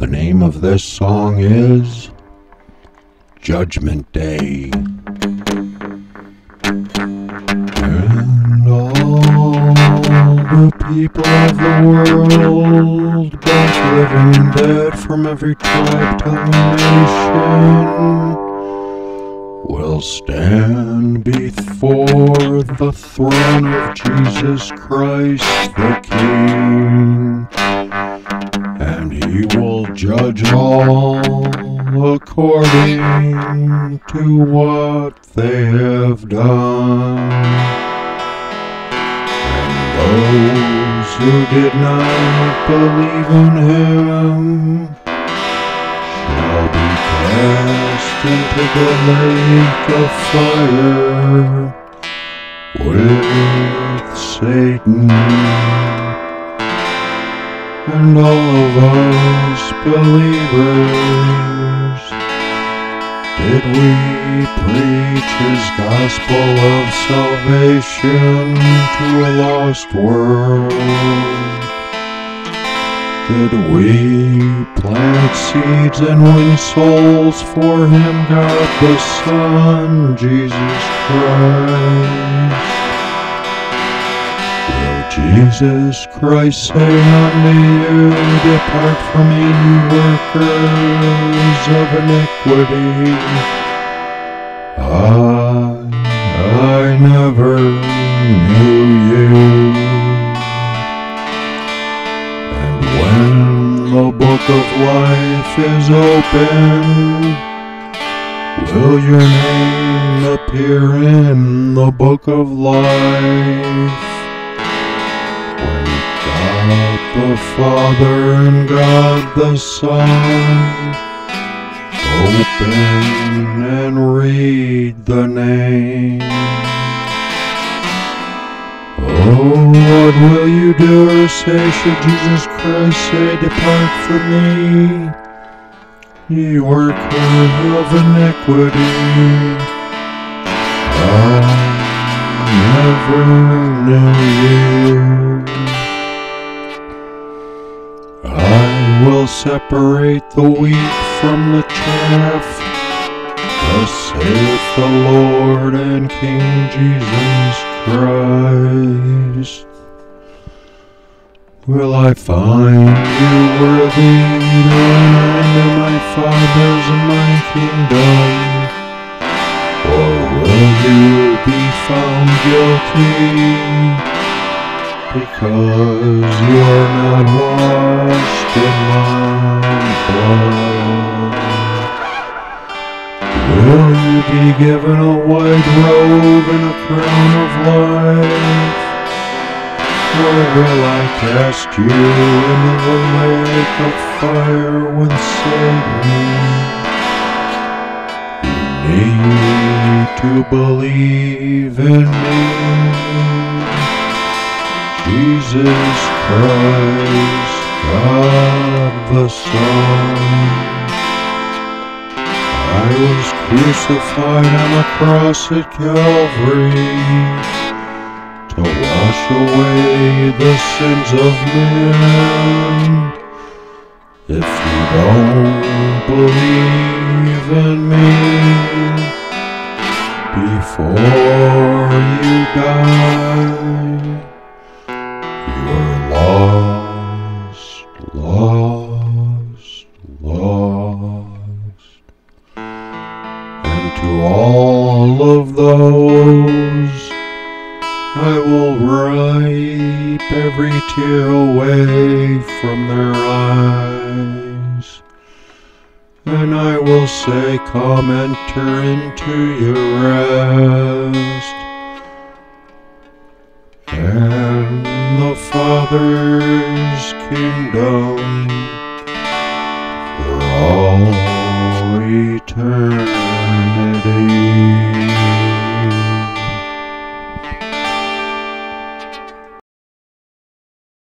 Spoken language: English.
The name of this song is Judgment Day. And all the people of the world, both living and dead from every tribe, tongue, nation, will stand before the throne of Jesus Christ the King, and he will judge all according to what they have done. And those who did not believe in him shall be cast into the lake of fire with Satan. And all of us believers, did we preach his gospel of salvation to a lost world? Did we plant seeds and win souls for him, God the Son, Jesus Christ? Jesus Christ say unto you, Depart from me, you workers of iniquity? I, I never knew you. And when the book of life is opened, will your name appear in the book of life? God the Father and God the Son open and read the name. Oh, what will you do or say should Jesus Christ say, Depart from me, ye worker of iniquity? I never knew you. Will separate the wheat from the chaff. Thus saith the Lord and King Jesus Christ. Will I find you worthy to enter my fathers and my kingdom? Or will you be found guilty? Because you are not washed in my blood. Will you be given a white robe and a crown of life? Or will I cast you into the lake of fire with Satan? You need to believe in me. Jesus Christ, God the Son. I was crucified on the cross at Calvary to wash away the sins of men. If you don't believe in tear away from their eyes. And I will say, Come enter into your rest. And the Father's kingdom for all eternity.